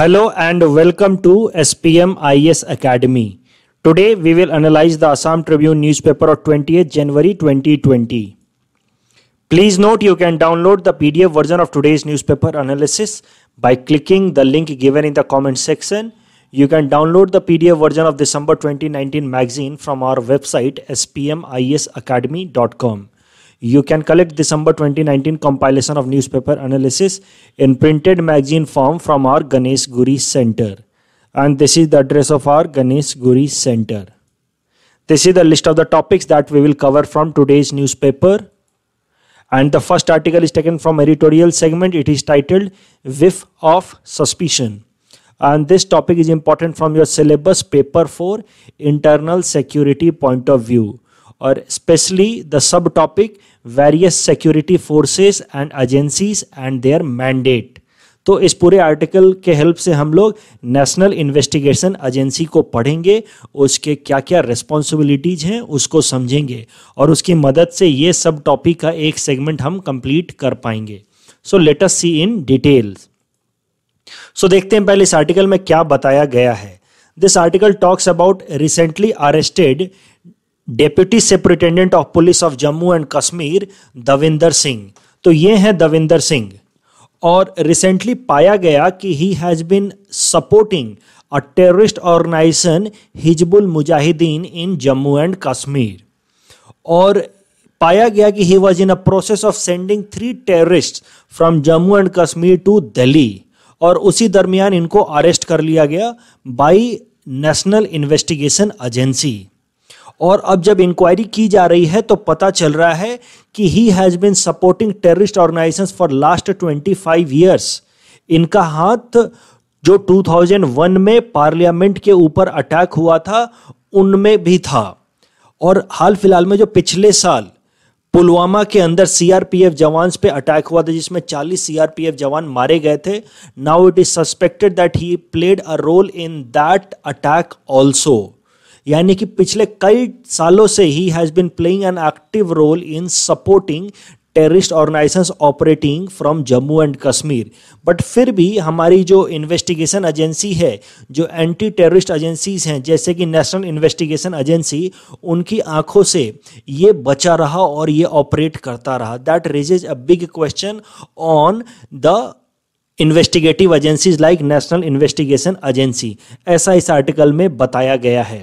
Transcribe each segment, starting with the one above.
Hello and welcome to SPM IS Academy. Today we will analyze the Assam Tribune newspaper of 28th January 2020. Please note you can download the PDF version of today's newspaper analysis by clicking the link given in the comment section. You can download the PDF version of December 2019 magazine from our website spmisacademy.com. You can collect December 2019 compilation of newspaper analysis in printed magazine form from our Ganesh Guri Center. And this is the address of our Ganesh Guri Center. This is the list of the topics that we will cover from today's newspaper. And the first article is taken from editorial segment. It is titled Whiff of Suspicion. And this topic is important from your syllabus paper for internal security point of view or especially the subtopic various security forces and agencies and their mandate. तो इस पूरे article के help से हम लोग national investigation agency को पढ़ेंगे, उसके क्या क्या रिस्पॉन्सिबिलिटीज हैं, उसको समझेंगे और उसकी मदद से ये सब टॉपिक का एक सेगमेंट हम कंप्लीट कर पाएँगे। सो let us C in details so देखते हैं पहले इस आर्टिकल में क्या बताया गया है। This article talks about recently arrested deputy superintendent of police of Jammu and Kashmir Davinder Singh तो ये हैं दविंदर सिंह और रिसेंटली पाया गया कि he has been supporting a terrorist organisation Hizbul Mujahideen in Jammu and Kashmir और पाया गया कि he was in a process of sending three terrorist from Jammu and Kashmir to Delhi और उसी दरमियान इनको अरेस्ट कर लिया गया बाई नेशनल इन्वेस्टिगेशन एजेंसी और अब जब इंक्वायरी की जा रही है तो पता चल रहा है कि he has been supporting terrorist organisation for last 25 years इनका हाथ जो 2001 में पार्लियामेंट के ऊपर अटैक हुआ था, उनमें भी था। और हाल फ़िलहाल में जो पिछले साल पुलवामा के अंदर सीआरपीएफ जवान पे अटैक हुआ था, जिसमें 40 सीआरपीएफ जवान मारे गए थे। Now it is suspected that he played a role in that attack also यानी कि पिछले कई सालों से he has been playing an active role in supporting terrorist organisation operating from Jammu and Kashmir but फिर भी हमारी जो इन्वेस्टिगेशन एजेंसी है, जो एंटी टेररिस्ट एजेंसीज हैं, जैसे कि नेशनल इन्वेस्टिगेशन एजेंसी उनकी आँखों से ये बचा रहा और ये ऑपरेट करता रहा। That raises a big question on the investigative agencies like national investigation agency ऐसा इस आर्टिकल में बताया गया है।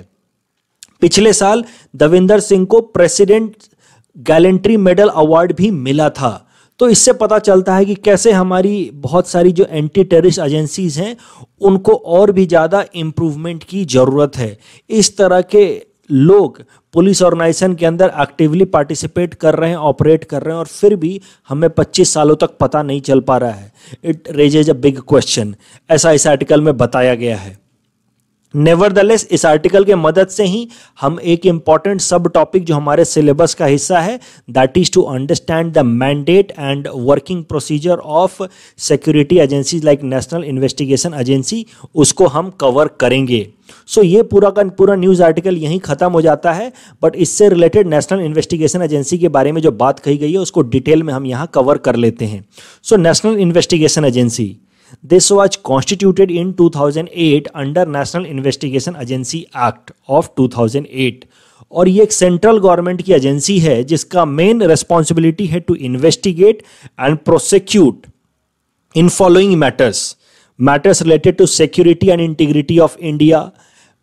पिछले साल दविंदर सिंह को प्रेसिडेंट गैलेंट्री मेडल अवार्ड भी मिला था। तो इससे पता चलता है कि कैसे हमारी बहुत सारी जो एंटी टेररिस्ट एजेंसीज हैं, उनको और भी ज़्यादा इम्प्रूवमेंट की ज़रूरत है। इस तरह के लोग पुलिस ऑर्गेनाइजेशन के अंदर एक्टिवली पार्टिसिपेट कर रहे हैं ऑपरेट कर रहे हैं और फिर भी हमें 25 सालों तक पता नहीं चल पा रहा है। It raises a big question ऐसा इस आर्टिकल में बताया गया है। नेवरदलेस इस आर्टिकल के मदद से ही हम एक इंपॉर्टेंट सब टॉपिक जो हमारे सिलेबस का हिस्सा है that is to understand the mandate and working procedure of security agencies like national investigation agency उसको हम कवर करेंगे। सो so, ये पूरा का पूरा न्यूज़ आर्टिकल यहीं खत्म हो जाता है बट इससे रिलेटेड नेशनल इन्वेस्टिगेशन एजेंसी के बारे में जो बात कही गई है उसको डिटेल में हम यहाँ कवर कर लेते हैं। So national investigation agency This was constituted in 2008 under National Investigation Agency Act of 2008 और ये एक सेंट्रल गवर्नमेंट की एजेंसी है, जिसका मेन रेस्पॉन्सिबिलिटी है to investigate and prosecute in following matters matters related to security and integrity of India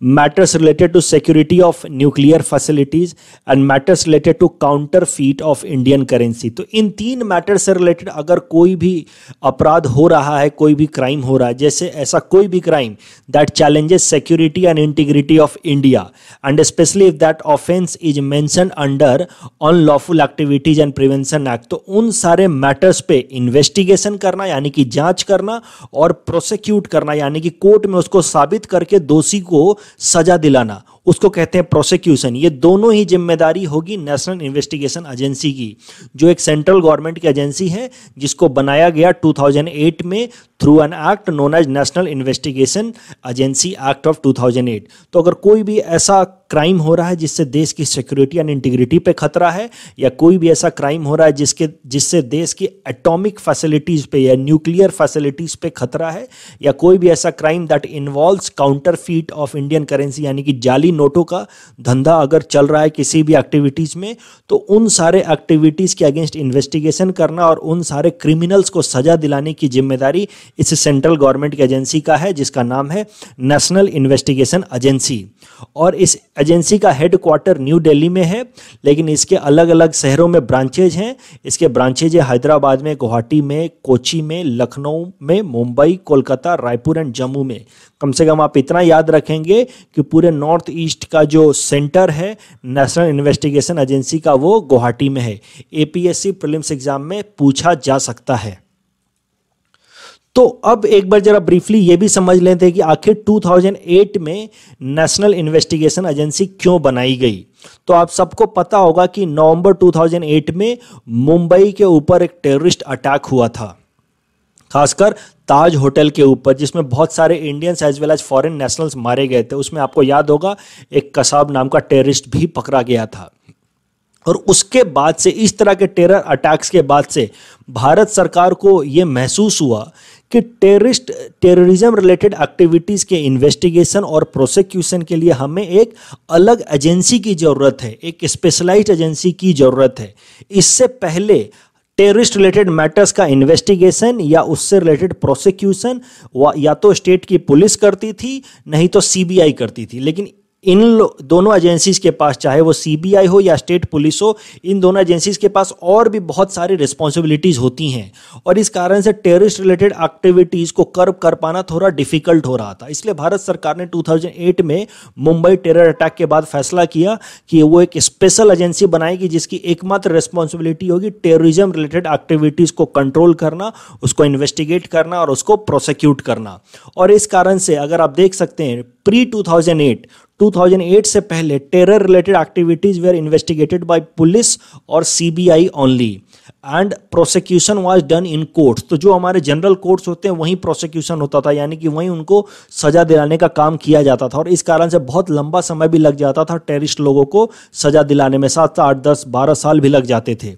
matters related to security of nuclear facilities and matters related to counterfeit of Indian currency. तो इन तीन matter से related अगर कोई भी अपराध हो रहा है, कोई भी क्राइम हो रहा है, जैसे ऐसा कोई भी crime that challenges and integrity of India and specially if that offence is mention under unlawful activities and prevention act तो उन सारे मैटर्स पे इन्वेस्टिगेशन करना, यानी कि जाँच करना और प्रोसिक्यूट करना, यानी कि कोर्ट में उसको साबित करके दोषी को सजा दिलाना। उसको कहते हैं प्रोसिक्यूशन ये दोनों ही ज़िम्मेदारी होगी नेशनल इन्वेस्टिगेशन एजेंसी की, जो एक सेंट्रल गवर्नमेंट की एजेंसी है, जिसको बनाया गया 2008 में through an act known as national investigation agency act of 2008 तो अगर कोई भी ऐसा क्राइम हो रहा है जिससे देश की सिक्योरिटी एंड इंटीग्रिटी पे खतरा है, या कोई भी ऐसा क्राइम हो रहा है जिसके, जिससे देश की एटॉमिक फैसिलिटीज़ पे या न्यूक्लियर फैसिलिटीज़ पे खतरा है, या कोई भी ऐसा crime that involves counterfeit of Indian currency यानी कि जाली नोटों का धंधा अगर चल रहा है किसी भी एक्टिविटीज़ में तो उन सारे एक्टिविटीज़ के अगेंस्ट इन्वेस्टिगेशन करना और उन सारे क्रिमिनल्स को सजा दिलाने की ज़िम्मेदारी इस सेंट्रल गवर्नमेंट की एजेंसी का है, जिसका नाम है नेशनल इन्वेस्टिगेशन एजेंसी और इस एजेंसी का हेड क्वार्टर न्यू दिल्ली में है, लेकिन इसके अलग अलग शहरों में ब्रांचेज हैं। इसके ब्रांचेज है हैदराबाद में, गुवाहाटी में, कोची में, लखनऊ में, मुंबई, कोलकाता, रायपुर एंड जम्मू में। कम से कम आप इतना याद रखेंगे कि पूरे नॉर्थ ईस्ट का जो सेंटर है नेशनल इन्वेस्टिगेशन एजेंसी का वो गुवाहाटी में है। एपीएससी प्रीलिम्स एग्ज़ाम में पूछा जा सकता है। तो अब एक बार जरा ब्रीफली ये भी समझ लेते हैं कि आखिर 2008 में नेशनल इन्वेस्टिगेशन एजेंसी क्यों बनाई गई? तो आप सबको पता होगा कि नवंबर 2008 में मुंबई के ऊपर एक टेररिस्ट अटैक हुआ था। खासकर ताज होटल के ऊपर, जिसमें बहुत सारे Indians as well as foreign nationals मारे गए थे। उसमें आपको याद होगा, एक कसाब नाम का टेररिस्ट भी पकड़ा गया था। और उसके बाद से, इस तरह के टेरर अटैक्स के बाद से भारत सरकार को ये महसूस हुआ कि टेररिस्ट टेररिज्म रिलेटेड एक्टिविटीज़ के इन्वेस्टिगेशन और प्रोसिक्यूशन के लिए हमें एक अलग एजेंसी की ज़रूरत है, एक स्पेशलाइज्ड एजेंसी की ज़रूरत है। इससे पहले टेररिस्ट रिलेटेड मैटर्स का इन्वेस्टिगेशन या उससे रिलेटेड प्रोसिक्यूशन या तो स्टेट की पुलिस करती थी, नहीं तो सीबीआई करती थी। लेकिन इन दोनों एजेंसीज के पास, चाहे वो सीबीआई हो या स्टेट पुलिस हो, इन दोनों एजेंसीज के पास और भी बहुत सारी रिस्पॉन्सिबिलिटीज होती हैं। और इस कारण से टेररिस्ट रिलेटेड एक्टिविटीज़ को कर्व कर पाना थोड़ा डिफ़िकल्ट हो रहा था। इसलिए भारत सरकार ने 2008 में मुंबई टेरर अटैक के बाद फैसला किया कि वो एक स्पेशल एजेंसी बनाएगी जिसकी एकमात्र रिस्पॉन्सिबिलिटी होगी टेररिज्म रिलेटेड एक्टिविटीज़ को कंट्रोल करना, उसको इन्वेस्टिगेट करना और उसको प्रोसिक्यूट करना। और इस कारण से अगर आप देख सकते हैं प्री 2008 2008 से पहले terror related activities were investigated by police और CBI only and prosecution was done in courts तो जो हमारे जनरल कोर्ट्स होते हैं, वहीं प्रोसिक्यूशन होता था, यानी कि वहीं उनको सजा दिलाने का काम किया जाता था। और इस कारण से बहुत लंबा समय भी लग जाता था टेरिस्ट लोगों को सजा दिलाने में। सात आठ, दस, बारह साल भी लग जाते थे।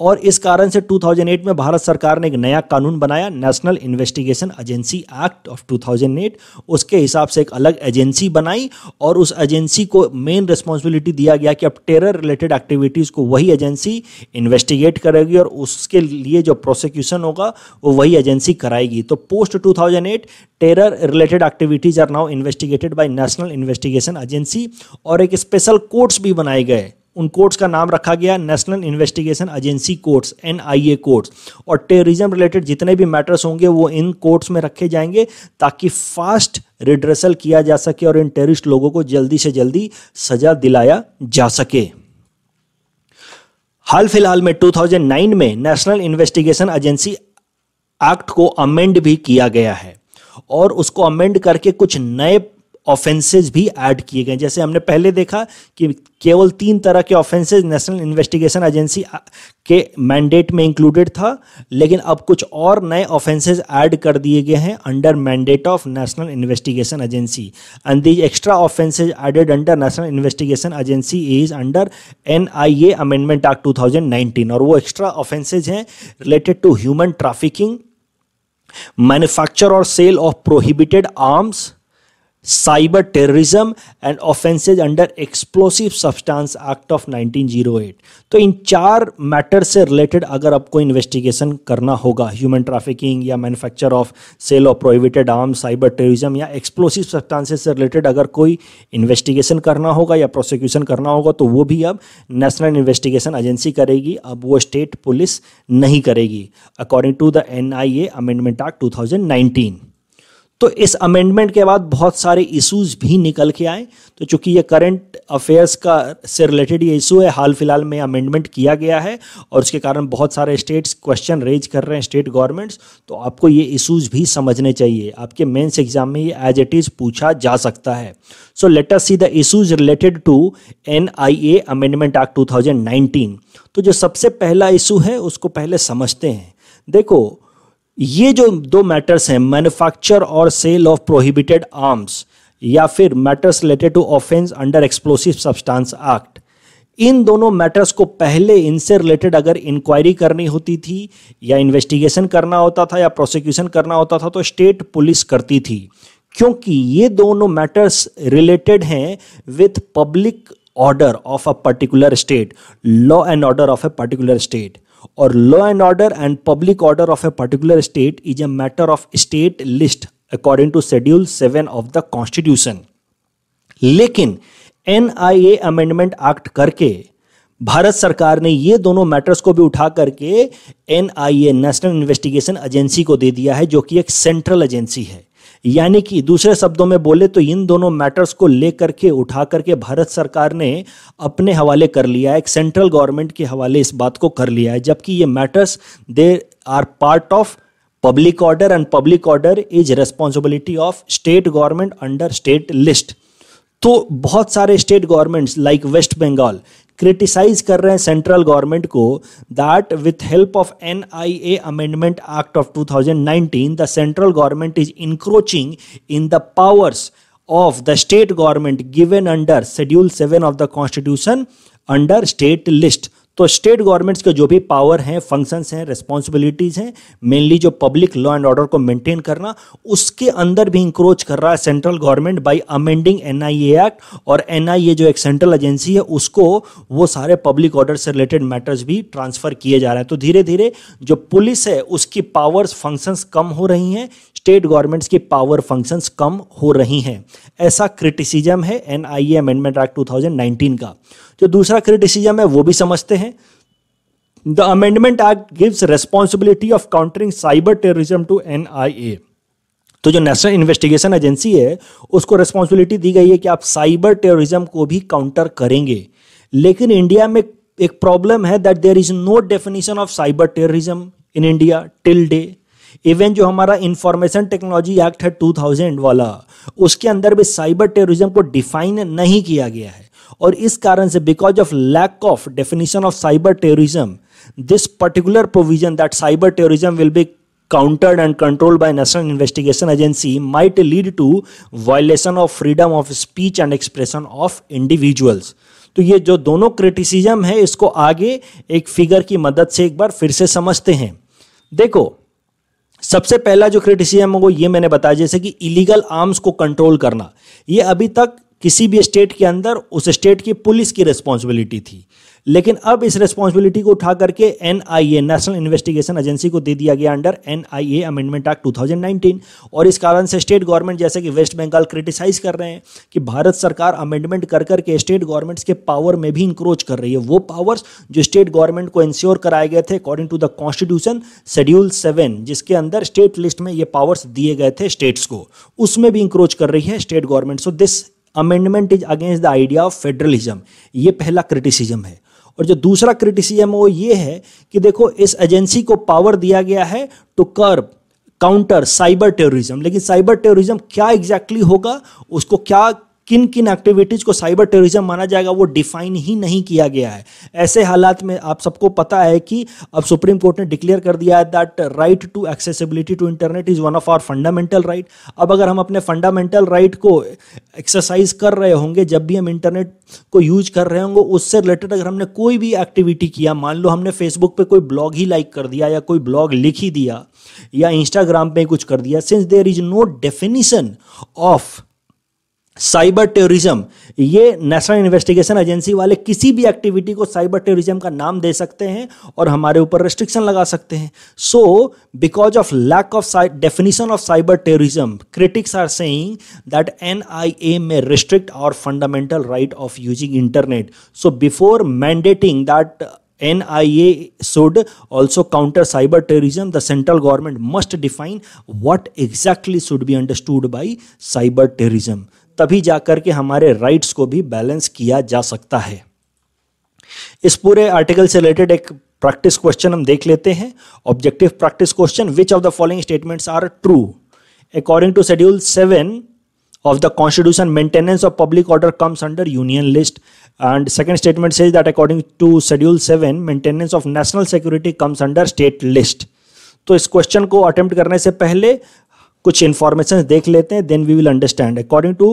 और इस कारण से 2008 में भारत सरकार ने एक नया कानून बनाया national investigation agency act of 2008 उसके हिसाब से एक अलग एजेंसी बनाई और उस एजेंसी को मेन रिस्पॉन्सिबिलिटी दिया गया कि अब टेरर रिलेटेड एक्टिविटीज़ को वही एजेंसी इन्वेस्टिगेट करेगी। और उसके लिए जो प्रोसिक्यूशन होगा, वो वही एजेंसी कराएगी। तो post 2008 terror related activities are now investigated by national investigation agency और एक स्पेशल कोर्ट्स भी बनाए गए। उन कोर्ट्स का नाम रखा गया national investigation agency courts N I A courts और टेररिज्म रिलेटेड जितने भी मैटर्स होंगे, वो इन कोर्ट्स में रखे जाएँगे ताकि फास्ट रिड्रेसल किया जा सके और इन टेररिस्ट लोगों को जल्दी से जल्दी सजा दिलाया जा सके। हाल फ़िलहाल में 2009 में नेशनल इन्वेस्टिगेशन एजेंसी एक्ट को अमेंड भी किया गया है और उसको अमेंड करके कुछ नए ऑफेंसेज भी ऐड किए गए जैसे हमने पहले देखा कि केवल तीन तरह के ऑफेंसेज नेशनल इन्वेस्टिगेशन एजेंसी के मैंडेट में इंक्लूडेड था, लेकिन अब कुछ और नए ऑफेंसेज ऐड कर दिए गए हैं under mandate of national investigation agency and these extra offences added under national investigation agency is under N I A amendment act 2019 और वो एक्स्ट्रा ऑफेंसेज हैं related to human trafficking manufacture और sale of prohibited arms cyber terrorism and offences under explosive substance act of 1908 तो इन चार matter से related अगर आपको investigation करना होगा ह्यूमन ट्रैफिकिंग या manufacture of sale of prohibited arm cyber terrorism या एक्सप्लोसिव सब्सटेंसेज से रिलेटेड अगर कोई इन्वेस्टिगेशन करना होगा या प्रोसिक्यूशन करना होगा तो वो भी अब नेशनल इन्वेस्टिगेशन एजेंसी करेगी। अब वो स्टेट पुलिस नहीं करेगी। According to the N I A amendment act too तो इस अमेंडमेंट के बाद बहुत सारे इश्यूज़ भी निकल के आए। तो चूँकि ये करंट अफेयर्स का से रिलेटेड ये इशू है, हाल फ़िलहाल में अमेंडमेंट किया गया है और उसके कारण बहुत सारे स्टेट्स क्वेश्चन रेज कर रहे हैं स्टेट गवर्नमेंट्स तो आपको ये इशूज भी समझने चाहिए। आपके मेंस एग्ज़ाम में ये एज इट इज़ पूछा जा सकता है। So let us see the issues related to a amendment act too तो जो सबसे पहला इशू है, उसको पहले समझते हैं। देखो ये जो दो मैटर्स हैं मैन्युफैक्चर और सेल ऑफ़ प्रोहिबिटेड आर्म्स या फिर matters related to offence under explosive substance act इन दोनों मैटर्स को पहले इनसे रिलेटेड अगर इंक्वायरी करनी होती थी, या इन्वेस्टिगेशन करना होता था, या प्रोसिक्यूशन करना होता था तो स्टेट पुलिस करती थी। क्योंकि ये दोनों मैटर्स रिलेटेड हैं with public order of a particular state law and order of a particular state और law and order and public order of a particular state is a matter of state list according to schedule seven of the constitution लेकिन NIA amendment act करके भारत सरकार ने ये दोनों matters को भी उठा करके एनआईए नेशनल इन्वेस्टिगेशन एजेंसी को दे दिया है, जो कि एक सेंट्रल एजेंसी है। यानी कि दूसरे शब्दों में बोले तो इन दोनों मैटर्स को लेकर के, उठा करके भारत सरकार ने अपने हवाले कर लिया है, एक सेंट्रल गवर्नमेंट के हवाले इस बात को कर लिया है, जबकि ये matters they are part of public order and public order is responsibility of state government under state list तो बहुत सारे state governments like West Bengal criticise कर रहे हैं सेंट्रल गवर्नमेंट को that with help of N I A amendment act of 2019 the central government is encroaching in the powers of the state government given under schedule 7 of the constitution under state list. तो state governments के जो भी power हैं functions हैं responsibilities हैं mainly जो public law and order को maintain करना, उसके अंदर भी इंक्रोच कर रहा है central government by amending NIA act और एनआईए जो एक सेंट्रल एजेंसी है, उसको वो सारे पब्लिक ऑर्डर से रिलेटेड मैटर्स भी ट्रांसफ़र किए जा रहे हैं। तो धीरे धीरे जो पुलिस है, उसकी पावर्स फ़ंक्शंस कम हो रही हैं स्टेट गवर्नमेंट्स की पावर फ़ंक्शंस कम हो रही हैं। ऐसा क्रिटिसिज्म है एनआईए अमेंडमेंट एक्ट 2019 का। जो दूसरा क्रिटिसिज्म है, वो भी समझते हैं। The amendment act gives responsibility of countering cyber terrorism to NIA तो जो नेशनल इन्वेस्टिगेशन एजेंसी है, उसको रेस्पॉन्सिबिलिटी दी गई है कि आप साइबर टेररिज्म को भी काउंटर करेंगे। लेकिन इंडिया में एक प्रॉब्लम है that there is no definition of cyber terrorism in India till day even जो हमारा इंफॉर्मेशन टेक्नोलॉजी एक्ट है 2000 वाला, उसके अंदर भी साइबर टेररिज्म को डिफाइन नहीं किया गया है। और इस कारण से because of lack of definition of cyber terrorism this particular provision that cyber terrorism will be countered and controlled by national investigation agency might lead to violation of freedom of speech and expression of individuals. तो ये जो दोनों criticism है, इसको आगे एक figure की मदद से एक बार फिर से समझते हैं। देखो, सबसे पहला जो क्रिटिसिज्म है, वो ये मैंने बताया, जैसे कि इलीगल आर्म्स को कंट्रोल करना। ये अभी तक किसी भी स्टेट के अंदर, उस स्टेट की पुलिस की रिस्पॉन्सिबिलिटी थी। लेकिन अब इस रिस्पॉन्सिबिलिटी को उठा करके एनआईए नेशनल इन्वेस्टिगेशन एजेंसी को दे दिया गया अंडर एनआईए अमेंडमेंट एक्ट 2019 और इस कारण से स्टेट गवर्नमेंट जैसे कि वेस्ट बंगाल क्रिटिसाइज कर रहे हैं कि भारत सरकार अमेंडमेंट कर करके स्टेट गवर्नमेंट्स के पावर में भी इंक्रोच कर रही है। वो पावर्स जो स्टेट गवर्नमेंट को इंश्योर कराए गए थे according to the constitution schedule seven जिसके अंदर स्टेट लिस्ट में ये पावर्स दिए गए थे स्टेट्स को। उसमें भी इंक्रोच कर रही है state government so this amendment is against the idea of federalism ये पहला क्रिटिसिज्म है। और जो दूसरा क्रिटिसिज्म वो ये है कि देखो, इस एजेंसी को पावर दिया गया है to curb counter cyber terrorism लेकिन साइबर टेररिज्म क्या एग्जैक्टली exactly होगा? उसको क्या किन किन एक्टिविटीज़ को साइबर टेररिज्म माना जाएगा, वो डिफाइन ही नहीं किया गया है। ऐसे हालात में आप सबको पता है कि अब सुप्रीम कोर्ट ने डिक्लेयर कर दिया है that right to accessibility to internet is one of our fundamental right अब अगर हम अपने फंडामेंटल राइट को एक्सरसाइज कर रहे होंगे, जब भी हम इंटरनेट को यूज़ कर रहे होंगे, उससे रिलेटेड अगर हमने कोई भी एक्टिविटी किया, मान लो हमने फेसबुक पर कोई ब्लॉग ही लाइक कर दिया या कोई ब्लॉग लिख ही दिया या इंस्टाग्राम पे कुछ कर दिया since there is no definition of cyber terrorism, ये नेशनल इन्वेस्टिगेशन एजेंसी वाले किसी भी एक्टिविटी को साइबर टेररिज्म का नाम दे सकते हैं और हमारे ऊपर रेस्ट्रिक्शन लगा सकते हैं so because of lack of definition of cyber terrorism critics are saying that N I A may restrict our fundamental right of using internet so before mandating that NIA should also counter cyber terrorism. The central government must define what exactly should be understood by cyber terrorism. तभी जाकर के हमारे rights को भी balance किया जा सकता है इस पूरे आर्टिकल से रिलेटेड एक प्रैक्टिस क्वेश्चन हम देख लेते हैं objective practice question which of the following statements are true according to schedule seven of the constitution maintenance of public order comes under union list and second statement says that according to schedule 7 maintenance of national security comes under state list तो इस question को attempt करने से पहले कुछ information देख लेते हैं then we will understand according to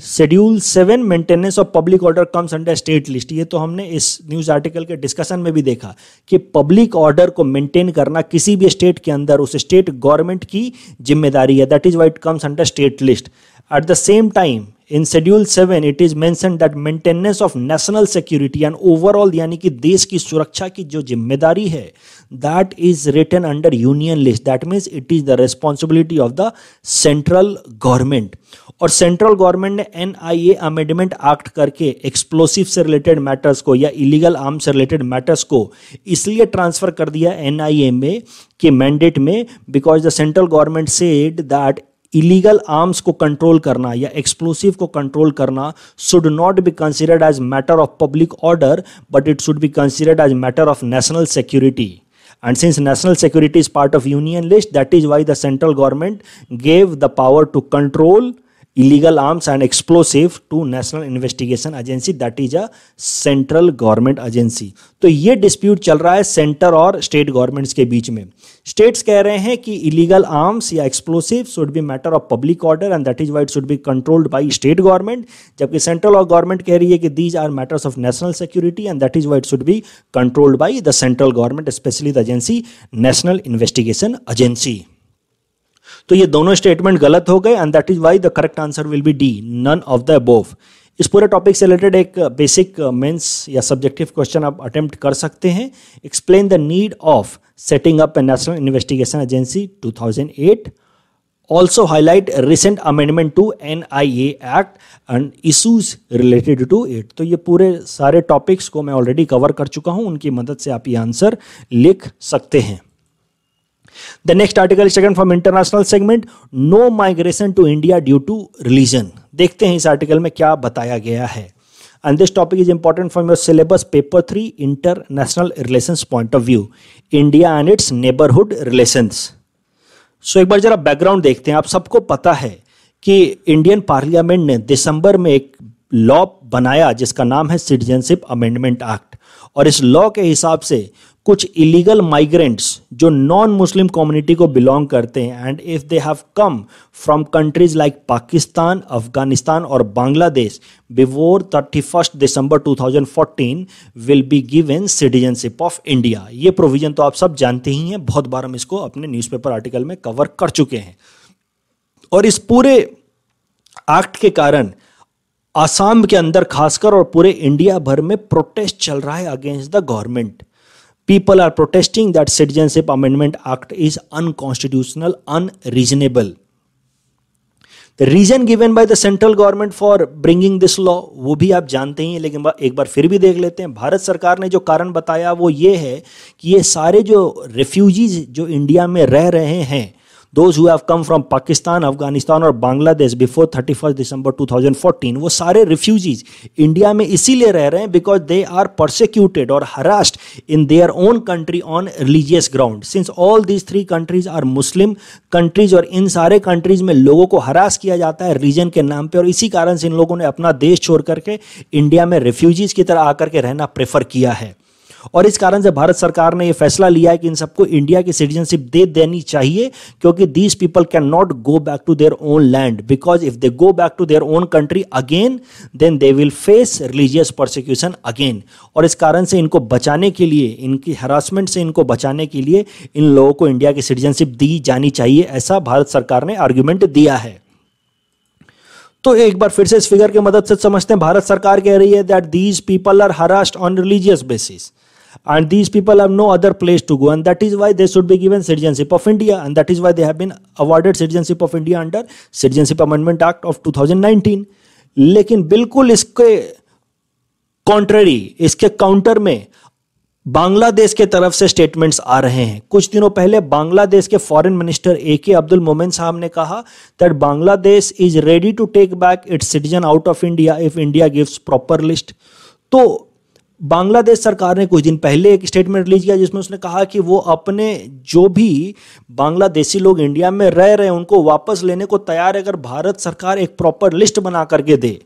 schedule seven maintenance of public order comes under state list ये तो हमने इस न्यूज़ आर्टिकल के डिस्कशन में भी देखा कि पब्लिक ऑर्डर को मेंटेन करना किसी भी स्टेट के अंदर, उस स्टेट गवर्नमेंट की ज़िम्मेदारी है. That is why it comes under state list At the same time, in Schedule 7, it is mentioned that maintenance of national security and overall यानी कि देश की सुरक्षा की जो ज़िम्मेदारी है that is written under union list. That means it is the responsibility of the central government. और सेंट्रल गवर्नमेंट ने N I A amendment act करके एक्सप्लोसिव से रिलेटेड मैटर्स को या इलीगल आर्म से रिलेटेड मैटर्स को इसलिए ट्रांसफ़र कर दिया एन आई ए में कि मैंडेट में because the central government said that illegal arms को कंट्रोल करना या एक्सप्लोसिव को कंट्रोल करना should not be considered as matter of public order but it should be considered as matter of national security and since national security is part of union list that is why the central government gave the power to control illegal arms and explosive to national investigation agency, that is a central government agency. तो ये dispute चल रहा है centre और state governments के बीच में। States कह रहे हैं कि इलीगल आर्म्स या explosive should be matter of public order and that is why it should be controlled by state government जबकि सेंट्रल और गवर्नमेंट कह रही है कि these are matters of national security and that is why it should be controlled by the central government specially the agency national investigation agency तो ये दोनों statement गलत हो गए and that is why the correct answer will be D none of the above इस पूरे topic से related एक बेसिक मेंस या सब्जेक्टिव क्वेश्चन आप अटेम्प्ट कर सकते हैं। Explain the need of setting up a national investigation agency 2008 also highlight recent amendment to NIA Act and issues related to it. तो ये पूरे सारे टॉपिक्स को मैं ऑलरेडी कवर कर चुका हूँ, उनकी मदद से आप ये आंसर लिख सकते हैं। The next article second from international segment no migration to India due to religion देखते हैं इस आर्टिकल में क्या बताया गया है। And this topic is important from your syllabus paper three international relation point of view India and its neighbourhood relation so एक बार जरा बैकग्राउंड देखते हैं। आप सबको पता है कि इंडियन पार्लियामेंट ने दिसंबर में एक लॉ बनाया जिसका नाम है सिटीजनशिप अमेंडमेंट एक्ट और इस लॉ के हिसाब से कुछ इलीगल माइग्रेंट्स जो नॉन मुस्लिम कम्युनिटी को बिलोंग करते हैं and if they have come from countries like Pakistan Afghanistan और Bangladesh before thirty first December 2014 will be given citizenship of India ये प्रोविज़न तो आप सब जानते ही हैं, बहुत बार हम इसको अपने न्यूज़पेपर आर्टिकल में कवर कर चुके हैं। और इस पूरे एक्ट के कारण आसाम के अंदर खासकर और पूरे इंडिया भर में प्रोटेस्ट चल रहा है against the government people are protesting that citizenship amendment act is unconstitutional un unreasonable the reason given by the central government for bringing this law वो भी आप जानते ही लेकिन एक बार फिर भी देख लेते हैं। भारत सरकार ने जो कारण बताया वो ये है कि ये सारे जो रेफ्यूजीज जो इंडिया में रह रहे हैं those who have come from Pakistan Afghanistan और Bangladesh before thirty first December 2014 वो सारे रिफ्यूजीज इंडिया में इसीलिए रह रहे हैं बिकॉज़ दे आर परसिक्यूटेड और harassed in their own country on religious ground since all these three countries are Muslim countries और इन सारे कंट्रीज़ में लोगों को हरास किया जाता है रीजन के नाम पे और इसी कारण से इन लोगों ने अपना देश छोड़ करके इंडिया में रिफ्यूजीज की तरह आकर के रहना प्रेफर किया है। और इस कारण से भारत सरकार ने यह फैसला लिया है कि इन सबको इंडिया की सिटीजनशिप दे देनी चाहिए, क्योंकि these people can not go back to their own land because if they go back to their own country again then they will face religious prosecution again और इस कारण से इनको बचाने के लिए, इनकी हरासमेंट से इनको बचाने के लिए इन लोगों को इंडिया की सिटीजनशिप दी जानी चाहिए, ऐसा भारत सरकार ने आर्ग्यूमेंट दिया है। तो एक बार फिर से इस फिगर की मदद से समझते हैं, भारत सरकार कह रही है that these people are harassed on religious basis and these people have no other place to go and that is why they should be given citizenship of india and that is why they have been awarded citizenship of india under citizenship amendment act of 2019 लेकिन बिल्कुल इसके contrary इसके counter में बांग्लादेश के तरफ़ से statements आ रहे हैं कुछ दिनों पहले बांग्लादेश के फॉरेन मिनिस्टर ए के अब्दुल मोमेन साहब ने कहा that Bangladesh is ready to take back its citizen out of India if India gives proper list तो बांग्लादेश सरकार ने कुछ दिन पहले एक स्टेटमेंट रिलीज़ किया जिसमें उसने कहा कि वो अपने जो भी बांग्लादेशी लोग इंडिया में रह रहे हैं, उनको वापस लेने को तैयार है, अगर भारत सरकार एक प्रॉपर लिस्ट बना करके दे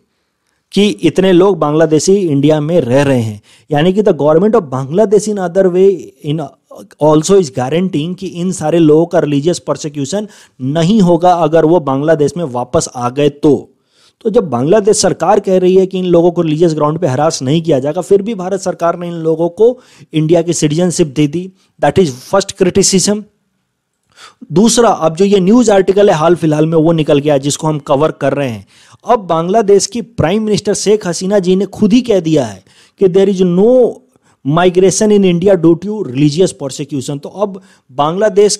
कि इतने लोग बांग्लादेशी इंडिया में रह रहे हैं। यानी कि the government of Bangladesh in other way in also is guaranteeing कि इन सारे लोगों का रिलीजियस प्रोसिक्यूशन नहीं होगा अगर वो बांग्लादेश में वापस आ गए तो। तो जब बांग्लादेश सरकार कह रही है कि इन लोगों को रिलीजियस ग्राउंड पे हरास नहीं किया जाएगा, फिर भी भारत सरकार ने इन लोगों को इंडिया की सिटीजनशिप दे दी। दैट इज़ फ़र्स्ट क्रिटिसिज्म दूसरा, अब जो ये न्यूज़ आर्टिकल है हाल फ़िलहाल में, वो निकल गया जिसको हम कवर कर रहे हैं। अब बांग्लादेश की प्राइम मिनिस्टर शेख हसीना जी ने खुद ही कह दिया है कि there is no migration in India due to religious prosecution तो अब बांग्लादेश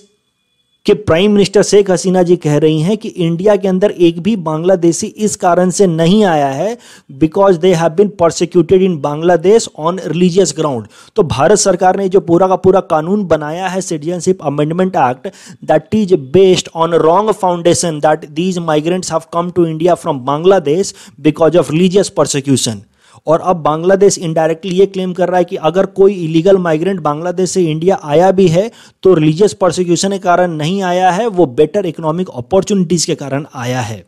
कि प्राइम मिनिस्टर शेख हसीना जी कह रही हैं कि इंडिया के अंदर एक भी बांग्लादेशी इस कारण से नहीं आया है because they have been prosecuted in Bangladesh on religious ground तो भारत सरकार ने जो पूरा का पूरा कानून बनाया है citizenship amendment act that is based on wrong foundation that these migrants have come to India from Bangladesh because of religious prosecution और अब बांग्लादेश इनडायरेक्टली ये क्लेम कर रहा है कि अगर कोई इलीगल माइग्रेंट बांग्लादेश से इंडिया आया भी है तो रिलीजियस प्रोसिक्यूशन के कारण नहीं आया है, वो बेटर इकोनॉमिक अपॉर्चुनिटीज़ के कारण आया है।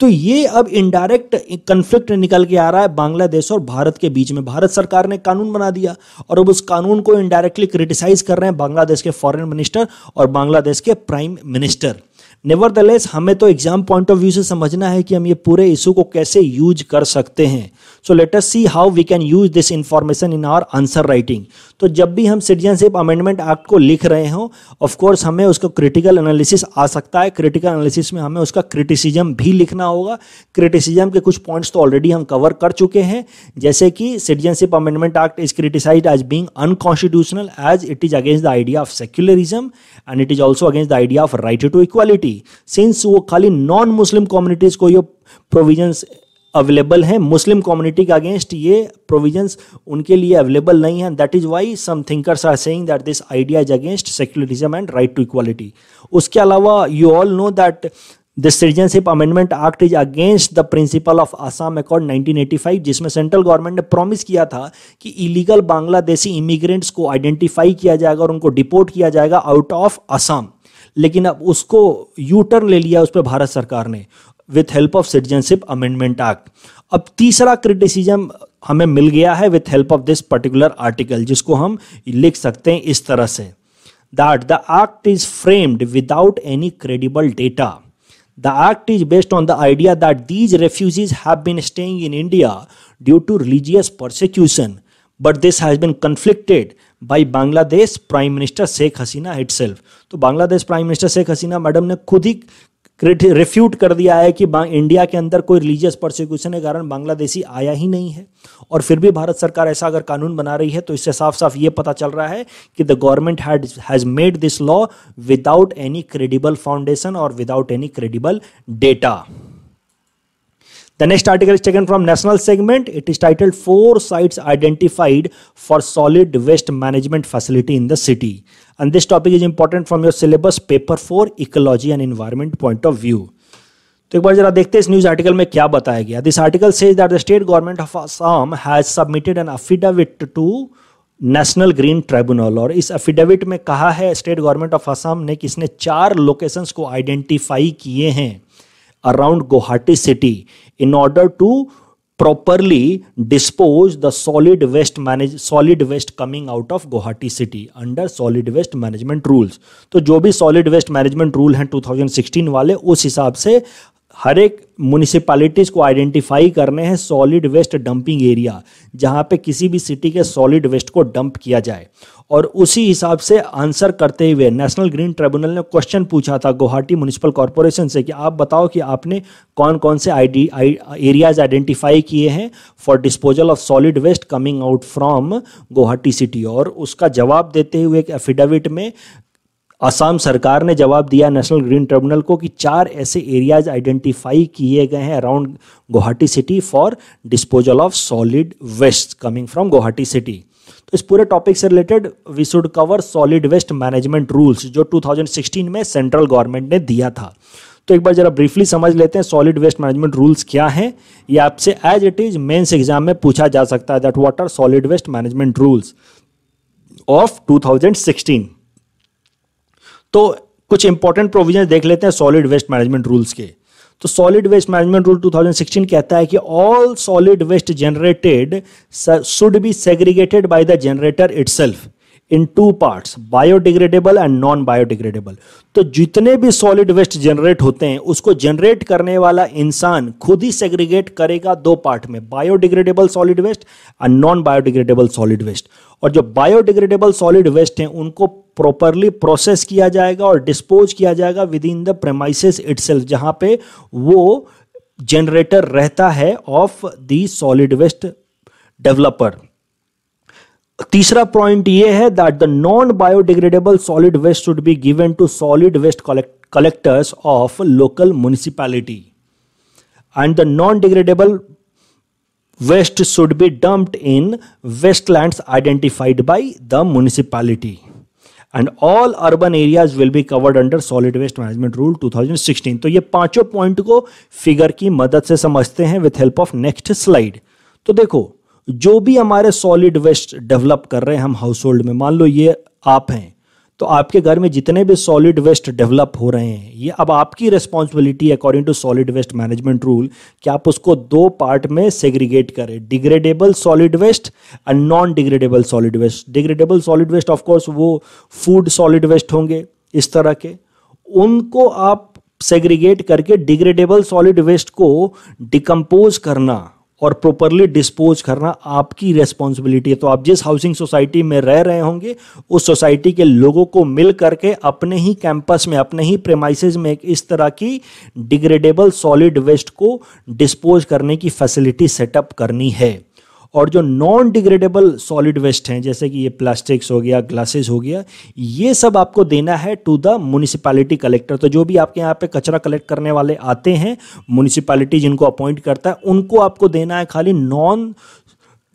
तो ये अब इनडायरेक्ट कंफ्लिक्ट निकल के आ रहा है बांग्लादेश और भारत के बीच में। भारत सरकार ने कानून बना दिया और अब उस कानून को इनडायरेक्टली क्रिटिसाइज कर रहे हैं बांग्लादेश के फॉरेन मिनिस्टर और बांग्लादेश के प्राइम मिनिस्टर नेवर हमें तो एग्ज़ाम पॉइंट ऑफ़ व्यू से समझना है कि हम ये पूरे इशू को कैसे यूज़ कर सकते हैं। So let us see how we can use this information in our answer writing तो जब भी हम सिटीजनशिप अमेंडमेंट एक्ट को लिख रहे हो ऑफकोर्स हमें उसका क्रिटिकल एनालिसिस आ सकता है। क्रिटिकल एनालिसिस में हमें उसका क्रिटिसिज्म भी लिखना होगा। क्रिटिसिज्म के कुछ पॉइंट्स तो ऑलरेडी हम कवर कर चुके हैं। जैसे कि citizenship amendment act is criticise as being unconstitutional as it is against the idea of secularism and it is also against the idea of right to equality since वो खाली non Muslim communities को ये provisions available हैं Muslim community के against ये provisions उनके लिए available नहीं है. That is why some thinkers are saying that this idea is against secularism and right to equality उसके अलावा you all know that the citizenship amendment act is against the principle of Assam accord 1985 जिसमें central government ने promise किया था कि illegal Bangladeshi immigrants को identify किया जाएगा और उनको डिपोर्ट किया जाएगा आउट ऑफ़ आसाम लेकिन अब उसको यू टर्न ले लिया उस पर भारत सरकार ने with help of citizenship amendment act अब तीसरा क्रिटिसिज्म हमें मिल गया है with help of this particular article जिसको हम लिख सकते हैं इस तरह से. That the act is framed without any credible data the act is based on the idea that these refugees have been staying in India due to religious persecution but this has been conflicted by Bangladesh prime minister Sheikh Hasina itself तो Bangladesh prime minister Sheikh Hasina madam ने खुद ही refute कर दिया है कि India के अंदर कोई रिलीजियस प्रोसिक्यूशन के कारण बांग्लादेशी आया ही नहीं है। और फिर भी भारत सरकार ऐसा अगर कानून बना रही है तो इससे साफ़ साफ़ ये पता चल रहा है कि the government has made this law without any credible foundation और without any credible data The next article is taken from National Segment. It is titled Four Sites Identified for Solid Waste Management Facility in the City. And this topic is important from your syllabus paper for ecology and environment point of view. तो एक बार जरा देखते हैं इस news article में क्या बताया गया this article says that the state government of Assam has submitted an affidavit to national green tribunal और इस अफिडेविट में कहा है स्टेट गवर्नमेंट ऑफ़ असम ने कि इसने चार लोकेशंस को आइडेंटिफाई किए हैं around Guwahati city in order to properly dispose the solid waste manage solid waste coming out of Guwahati city under solid waste management rules तो जो भी solid waste management rule हैं 2016 वाले उस हिसाब से हर एक म्यूनिसिपालिटीज़ को आइडेंटिफाई करने हैं सॉलिड वेस्ट डंपिंग एरिया जहाँ पे किसी भी सिटी के सॉलिड वेस्ट को डंप किया जाए और उसी हिसाब से आंसर करते हुए नेशनल ग्रीन ट्रिब्यूनल ने क्वेश्चन पूछा था गुवाहाटी म्यूनिसिपल कॉरपोरेशन से कि आप बताओ कि आपने कौन कौन से आई, एरियाज़ आइडेंटिफाई किए हैं for disposal of solid waste coming out from Guwahati city. और उसका जवाब देते हुए एक एफिडेविट में असम सरकार ने जवाब दिया नेशनल ग्रीन ट्रिब्यूनल को कि चार ऐसे एरियाज़ आइडेंटिफाई किए गए हैं around Guwahati city for disposal of solid waste coming from Guwahati city. तो इस पूरे टॉपिक से related we should cover solid waste management rules जो 2016 में सेंट्रल गवर्नमेंट ने दिया था। तो एक बार जरा ब्रीफली समझ लेते हैं सॉलिड वेस्ट मैनेजमेंट रूल्स क्या हैं। ये आपसे as it is mains exam में पूछा जा सकता है that what are solid waste management rules of 2016 तो कुछ इंपॉर्टेंट प्रोविज़न देख लेते हैं सॉलिड वेस्ट मैनेजमेंट रूल्स के। तो सॉलिड वेस्ट मैनेजमेंट रूल 2016 कहता है कि all solid waste generated should be segregated by the generator itself in two parts, biodegradable and non biodegradable तो जितने भी सॉलिड वेस्ट जनरेट होते हैं, उसको जनरेट करने वाला इंसान खुद ही सेग्रीगेट करेगा दो पार्ट में, biodegradable solid waste and non biodegradable solid waste. और जो बायोडिग्रेडेबल सॉलिड वेस्ट हैं, उनको प्रॉपरली प्रोसेस किया जाएगा और डिस्पोज किया जाएगा with in the premises itself जहाँ पे वो जनरेटर रहता है of the solid waste developer तीसरा पॉइंट ये है that the non biodegradable solid waste should be given to solid waste collectors of local municipality and the non degradable waste should be dumped in wastelands identified by the municipality and all urban areas will be covered under solid waste management rule 2016 तो ये पाँचों point को figure की मदद से समझते हैं with help of next slide तो देखो जो भी हमारे सॉलिड वेस्ट डेवलप कर रहे हैं हम हाउस होल्ड में, मान लो ये आप हैं तो आपके घर में जितने भी सॉलिड वेस्ट डेवलप हो रहे हैं, ये अब आपकी responsibility according to solid waste management rule कि आप उसको दो पार्ट में सेग्रीगेट करें degradable solid waste and non degradable solid waste degradable solid waste of course वो फ़ूड सॉलिड वेस्ट होंगे, इस तरह के। उनको आप सेग्रीगेट करके डिग्रेडेबल सॉलिड वेस्ट को डिकम्पोज करना और प्रॉपरली डिस्पोज करना आपकी रेस्पॉन्सिबिलिटी है। तो आप जिस हाउसिंग सोसाइटी में रह रहे होंगे, उस सोसाइटी के लोगों को मिल करके अपने ही कैंपस में, अपने ही प्रेमाइसिस में इस तरह की डिग्रेडेबल सॉलिड वेस्ट को डिस्पोज करने की फैसिलिटी सेटअप करनी है। और जो नॉन डिग्रेडेबल सॉलिड वेस्ट हैं, जैसे कि ये प्लास्टिक्स हो गया ग्लासेस हो गया, ये सब आपको देना है टू द म्यूनिसिपैलिटी कलेक्टर तो जो भी आपके यहाँ पे कचरा कलेक्ट करने वाले आते हैं म्यूनिसिपैलिटी जिनको अपॉइंट करता है, उनको आपको देना है खाली नॉन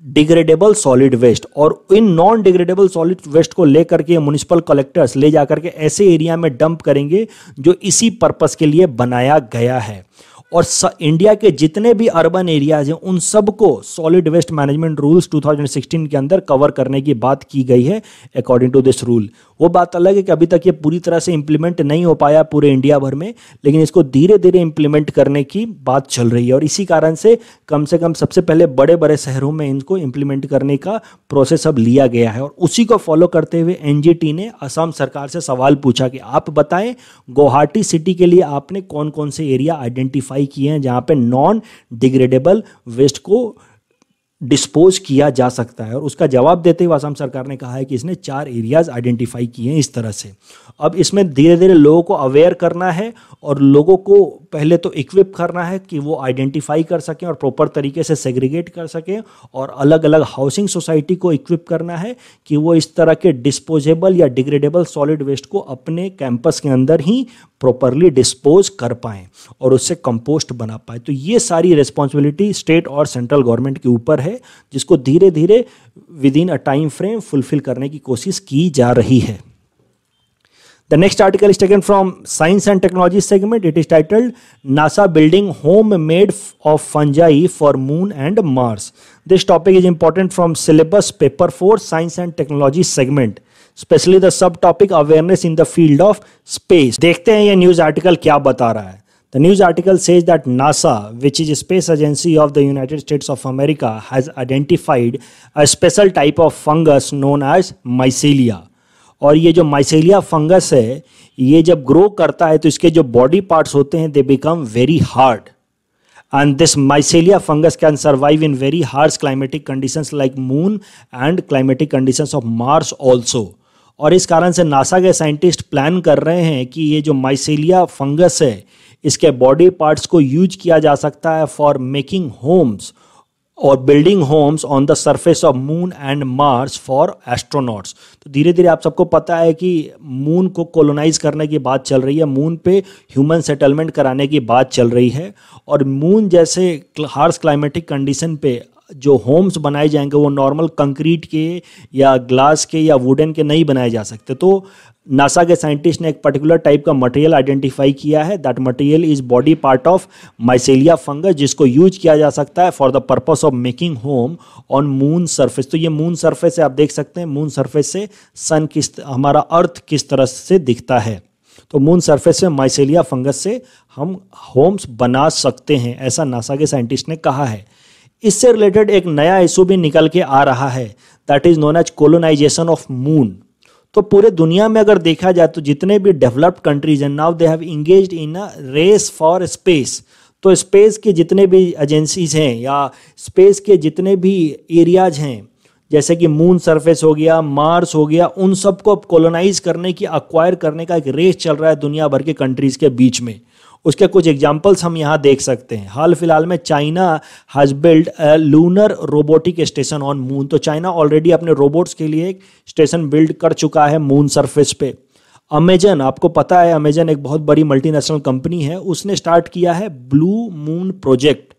डिग्रेडेबल सॉलिड वेस्ट और इन नॉन डिग्रेडेबल सॉलिड वेस्ट को लेकर के म्यूनिसिपल कलेक्टर्स ले जाकर के ऐसे एरिया में डंप करेंगे, जो इसी पर्पस के लिए बनाया गया है। और इंडिया के जितने भी अर्बन एरियाज़ हैं, उन सबको सॉलिड वेस्ट मैनेजमेंट रूल्स 2016 के अंदर कवर करने की बात की गई है अकॉर्डिंग टू दिस रूल वो बात अलग है कि अभी तक ये पूरी तरह से इंप्लीमेंट नहीं हो पाया पूरे इंडिया भर में, लेकिन इसको धीरे धीरे इंप्लीमेंट करने की बात चल रही है। और इसी कारण से कम से कम सबसे पहले बड़े बड़े शहरों में इनको इंप्लीमेंट करने का प्रोसेस अब लिया गया है। और उसी को फॉलो करते हुए एनजीटी ने असम सरकार से सवाल पूछा कि आप बताएँ, गुवाहाटी सिटी के लिए आपने कौन कौन से एरिया आइडेंटिफाई किए हैं जहाँ पे नॉन डिग्रेडेबल वेस्ट को डिस्पोज किया जा सकता है। और उसका जवाब देते हुए असम सरकार ने कहा है कि इसने चार एरियाज़ आइडेंटिफाई किए हैं इस तरह से। अब इसमें धीरे धीरे लोगों को अवेयर करना है और लोगों को पहले तो इक्विप करना है कि वो आइडेंटिफाई कर सकें और प्रॉपर तरीके से सेग्रीगेट कर सकें और अलग अलग हाउसिंग सोसाइटी को इक्विप करना है कि वो इस तरह के डिस्पोजेबल या डिग्रेडेबल सॉलिड वेस्ट को अपने कैंपस के अंदर ही प्रॉपरली डिस्पोज कर पाएँ और उससे कंपोस्ट बना पाए। तो ये सारी रिस्पॉन्सिबिलिटी स्टेट और सेंट्रल गवर्नमेंट के ऊपर है। है, जिसको धीरे धीरे within a time frame fulfil करने की कोशिश की जा रही है। The next article is taken from science and technology segment it is titled NASA building home made of fungi for moon and Mars this topic is important from syllabus paper four science and technology segment specially the sub topic awareness in the field of space देखते हैं यह news article क्या बता रहा है। The news article says that NASA, which is a space agency of the United States of America, has identified a special type of fungus known as mycelia. और ये जो माइसेलिया फंगस है ये जब ग्रो करता है तो इसके जो बॉडी पार्ट्स होते हैं they become very hard and this mycelia fungus can survive in very hard climatic conditions like moon and climatic conditions of Mars also और इस कारण से नासा के साइंटिस्ट प्लान कर रहे हैं कि ये जो माइसेलिया फंगस है इसके बॉडी पार्ट्स को यूज़ किया जा सकता है फॉर मेकिंग होम्स और building homes on the surface of moon and Mars for astronauts तो धीरे धीरे आप सबको पता है कि मून को कॉलोनाइज करने की बात चल रही है मून पे ह्यूमन सेटलमेंट कराने की बात चल रही है और मून जैसे हार्स क्लाइमेटिक कंडीशन पे जो होम्स बनाए जाएँगे वो नॉर्मल कंक्रीट के या ग्लास के या वुडन के नहीं बनाए जा सकते। तो नासा के साइंटिस्ट ने एक पर्टिकुलर टाइप का मटेरियल आइडेंटिफाई किया है। That material is body part of mycelia fungus जिसको यूज़ किया जा सकता है for the purpose of making home on moon surface तो ये मून सरफेस से आप देख सकते हैं मून सरफेस से सन किस, हमारा अर्थ किस तरह से दिखता है। तो मून सरफेस से माइसेलिया फंगस से हम होम्स बना सकते हैं, ऐसा नासा के साइंटिस्ट ने कहा है। इससे रिलेटेड एक नया इशू भी निकल के आ रहा है that is known as colonization of moon तो पूरे दुनिया में अगर देखा जाए तो जितने भी डेवलप्ड कंट्रीज़ हैं now they have engage in a race for space तो स्पेस के जितने भी एजेंसीज हैं या स्पेस के जितने भी एरियाज़ हैं, जैसे कि मून सरफेस हो गया मार्स हो गया, उन सबको कॉलोनाइज करने की अक्वायर करने का एक रेस चल रहा है दुनिया भर के कंट्रीज़ के बीच में। उसके कुछ एग्जाम्पल्स हम यहाँ देख सकते हैं। हाल फ़िलहाल में China has build lunar robotic station on moon तो चाइना ऑलरेडी अपने रोबोट्स के लिए एक स्टेशन बिल्ड कर चुका है मून सरफेस पे। अमेजन आपको पता है अमेजन एक बहुत बड़ी मल्टीनेशनल कंपनी है। उसने स्टार्ट किया है ब्लू मून प्रोजेक्ट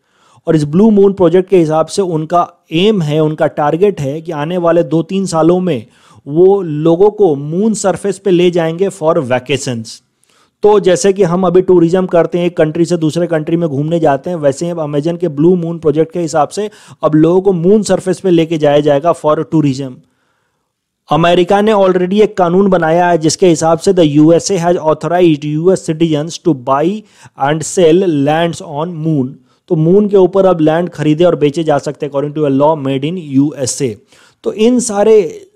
और इस ब्लू मून प्रोजेक्ट के हिसाब से उनका एम है, उनका टारगेट है कि आने वाले दो तीन सालों में वो लोगों को मून सरफेस पे ले जाएँगे फॉर वैकेशंस तो जैसे कि हम अभी टूरिज़्म करते हैं, एक कंट्री से दूसरे कंट्री में घूमने जाते हैं, वैसे ही अमेजन के ब्लू मून प्रोजेक्ट के हिसाब से अब लोगों को मून सरफेस पे लेके जाया जाएगा फॉर टूरिज़्म अमेरिका ने ऑलरेडी एक कानून बनाया है जिसके हिसाब से the USA has authorized US citizens to buy and sell lands on moon तो मून के ऊपर अब लैंड खरीदे और बेचे जा सकते according to a law made in USA तो इन सारे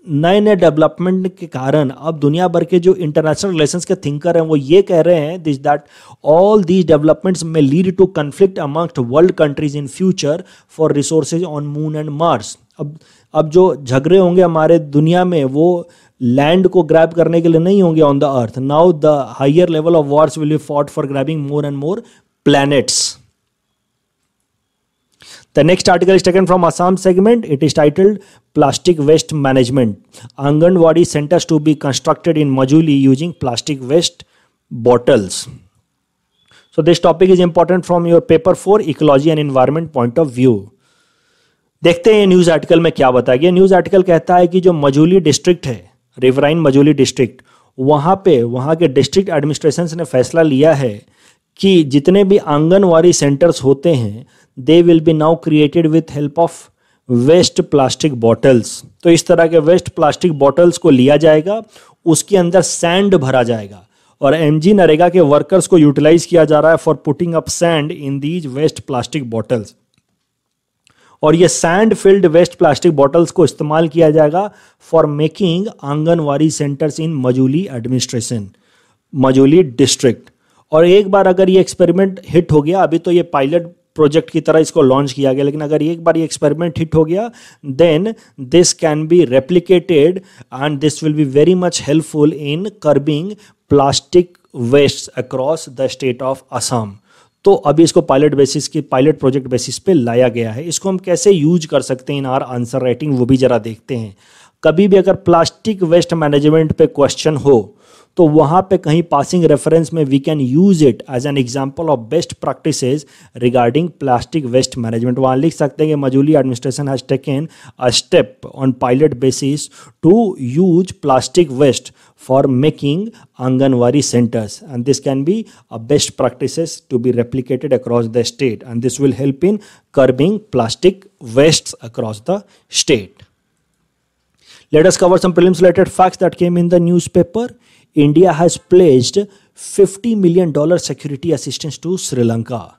नए नए डेवलपमेंट के कारण अब दुनिया भर के जो इंटरनेशनल रिलेशंस के थिंकर हैं, वो ये कह रहे हैं this that all these developments में lead to conflict amongst world countries in future for resources on moon and Mars अब अब जो झगड़े होंगे हमारे दुनिया में, वो लैंड को ग्रैब करने के लिए नहीं होंगे on the earth now the higher level of wars will be fought for grabbing more and more planets The next article is taken from Assam segment. It is titled Plastic Waste Management. Anganwadi centers to be constructed in Majuli using plastic waste bottles. So this topic is important from your paper for ecology and environment point of view. देखते हैं news article में क्या बताया गया news article कहता है कि जो मजूली डिस्ट्रिक्ट है रिवराइन मजूली डिस्ट्रिक्ट वहाँ पे वहाँ के डिस्ट्रिक्ट एडमिनिस्ट्रेशन ने फैसला लिया है कि जितने भी आंगनवाड़ी सेंटर्स होते हैं they will be now created with help of waste plastic bottles तो इस तरह के वेस्ट प्लास्टिक बॉटल्स को लिया जाएगा, उसके अंदर सैंड भरा जाएगा। और एम जी नरेगा के वर्कर्स को यूटिलाइज किया जा रहा है for putting up sand in these waste plastic bottles और ये sand filled waste plastic bottles को इस्तेमाल किया जाएगा for making anganwadi centres in Majuli administration Majuli district और एक बार अगर ये एक्सपेरिमेंट हिट हो गया, अभी तो ये पायलट प्रोजेक्ट की तरह इसको लॉन्च किया गया, लेकिन अगर एक बार ये एक्सपेरिमेंट हिट हो गया then this can be replicated and this will be very much helpful in curbing plastic waste across the state of Assam तो अभी इसको पायलट बेसिस की पायलट प्रोजेक्ट बेसिस पे लाया गया है। इसको हम कैसे यूज़ कर सकते हैं इन आर आंसर राइटिंग वो भी जरा देखते हैं। कभी भी अगर प्लास्टिक वेस्ट मैनेजमेंट पे क्वेश्चन हो तो वहाँ पे कहीं पासिंग रेफरेंस में we can use it as an example of best practices regarding plastic waste management वहाँ लिख सकते हैं कि Majuli administration has taken a step on pilot basis to use plastic waste for making anganwadi centres and this can be a best practices to be replicated across the state and this will help in plastic wastes across the state. Let us cover some prelims related facts that came in the newspaper. India has pledged $50 million security assistance to Sri Lanka.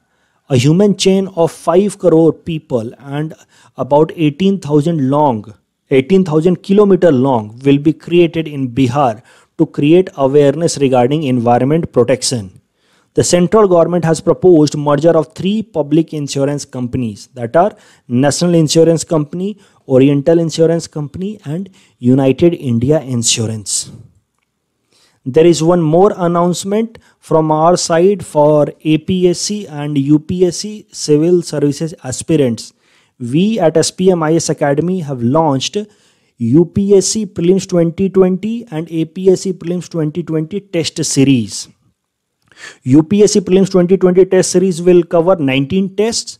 A human chain of 5 crore people and about 18,000 long, 18,000 kilometer long will be created in Bihar to create awareness regarding environment protection. The central government has proposed merger of three public insurance companies that are National Insurance Company, Oriental Insurance Company and United India Insurance. There is one more announcement from our side for APSC and UPSC civil services aspirants. We at SPMIS Academy have launched UPSC Prelims 2020 and APSC Prelims 2020 test series. UPSC Prelims 2020 test series will cover 19 tests.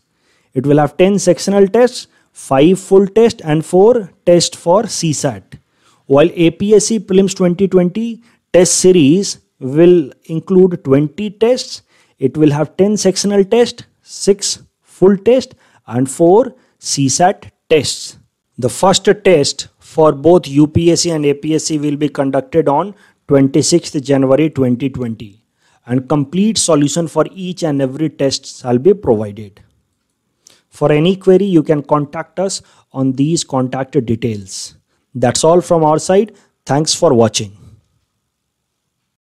It will have 10 sectional tests, 5 full test and 4 test for CSAT. While APSC Prelims 2020 test series will include 20 tests, it will have 10 sectional tests, 6 full test and 4 CSAT tests. The first test for both UPSC and APSC will be conducted on 26th January 2020 and complete solution for each and every test shall be provided. For any query, you can contact us on these contact details. That's all from our side. Thanks for watching.